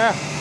Yeah.